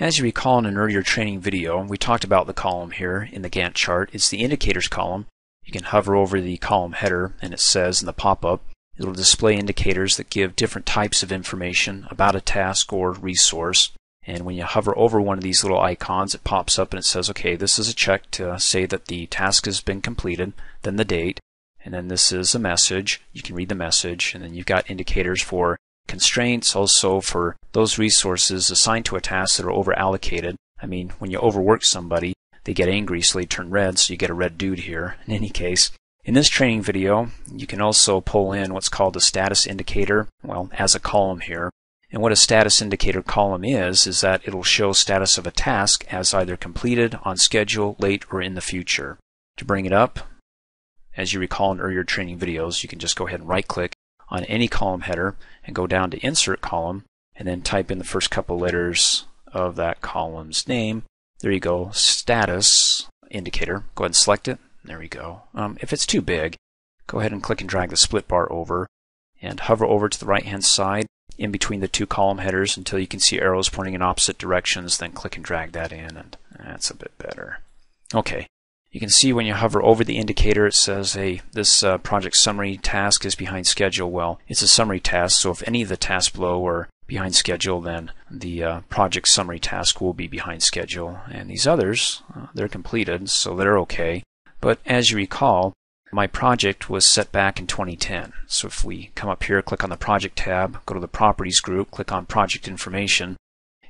As you recall in an earlier training video, we talked about the column here in the Gantt chart. It's the indicators column. You can hover over the column header and it says in the pop-up, it'll display indicators that give different types of information about a task or resource. And when you hover over one of these little icons, it pops up and it says, okay, this is a check to say that the task has been completed, then the date, and then this is a message. You can read the message, and then you've got indicators for constraints, also for those resources assigned to a task that are over allocated. I mean, when you overwork somebody, they get angry, so they turn red, so you get a red dude here. In any case, in this training video, you can also pull in what's called a status indicator, well, as a column here. And what a status indicator column is, is that it'll show status of a task as either completed, on schedule, late, or in the future. To bring it up, as you recall in earlier training videos, you can just go ahead and right click on any column header and go down to Insert Column and then type in the first couple letters of that column's name. There you go, Status Indicator. Go ahead and select it. There we go. Um, if it's too big, go ahead and click and drag the split bar over and hover over to the right hand side in between the two column headers until you can see arrows pointing in opposite directions. Then click and drag that in and that's a bit better. Okay, you can see when you hover over the indicator, it says, hey, this uh, project summary task is behind schedule. Well, it's a summary task, so if any of the tasks below are behind schedule, then the uh, project summary task will be behind schedule. And these others, uh, they're completed, so they're okay. But as you recall, my project was set back in 2010. So if we come up here, click on the Project tab, go to the Properties group, click on Project Information,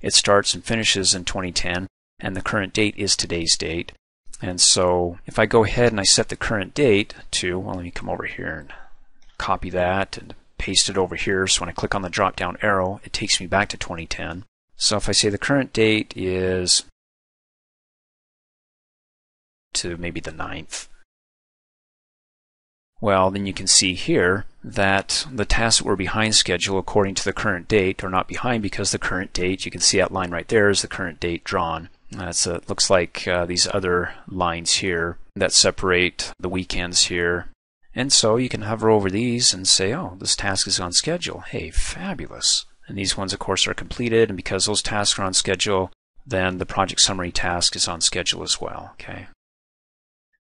it starts and finishes in 2010, and the current date is today's date. And so if I go ahead and I set the current date to, well, let me come over here and copy that and paste it over here. So when I click on the drop down arrow, it takes me back to 2010. So if I say the current date is to maybe the 9th, well, then you can see here that the tasks that were behind schedule according to the current date are not behind because the current date, you can see that line right there is the current date drawn. That's a, looks like uh, these other lines here that separate the weekends here. And so you can hover over these and say, oh, this task is on schedule. Hey, fabulous. And these ones, of course, are completed. And because those tasks are on schedule, then the project summary task is on schedule as well. Okay.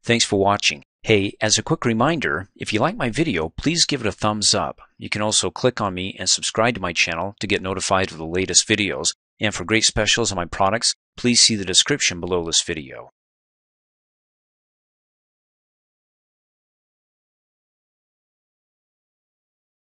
Thanks for watching. Hey, as a quick reminder, if you like my video, please give it a thumbs up. You can also click on me and subscribe to my channel to get notified of the latest videos. And for great specials on my products, please see the description below this video.